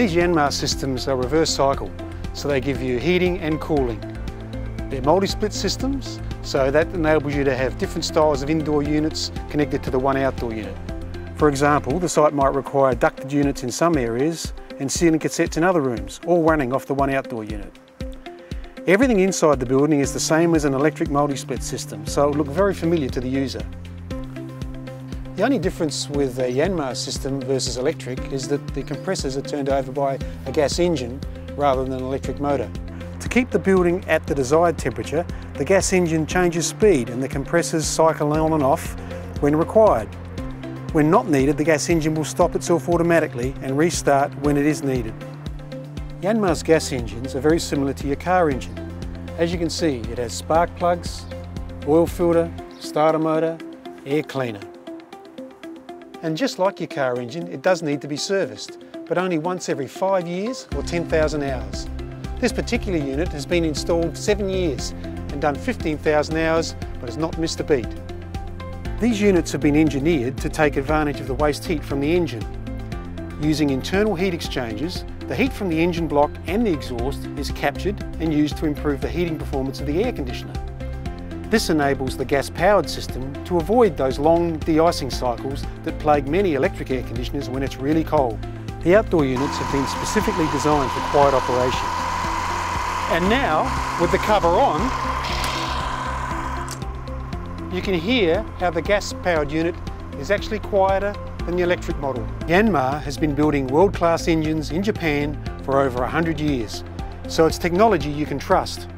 These Yanmar systems are reverse cycle, so they give you heating and cooling. They're multi-split systems, so that enables you to have different styles of indoor units connected to the one outdoor unit. For example, the site might require ducted units in some areas and ceiling cassettes in other rooms, all running off the one outdoor unit. Everything inside the building is the same as an electric multi-split system, so it will look very familiar to the user. The only difference with a Yanmar system versus electric is that the compressors are turned over by a gas engine rather than an electric motor. To keep the building at the desired temperature, the gas engine changes speed and the compressors cycle on and off when required. When not needed, the gas engine will stop itself automatically and restart when it is needed. Yanmar's gas engines are very similar to your car engine. As you can see, it has spark plugs, oil filter, starter motor, air cleaner. And just like your car engine, it does need to be serviced, but only once every five years or 10,000 hours. This particular unit has been installed seven years and done 15,000 hours, but has not missed a beat. These units have been engineered to take advantage of the waste heat from the engine. Using internal heat exchangers, the heat from the engine block and the exhaust is captured and used to improve the heating performance of the air conditioner. This enables the gas-powered system to avoid those long de-icing cycles that plague many electric air conditioners when it's really cold. The outdoor units have been specifically designed for quiet operation. And now, with the cover on, you can hear how the gas-powered unit is actually quieter than the electric model. Yanmar has been building world-class engines in Japan for over 100 years, so it's technology you can trust.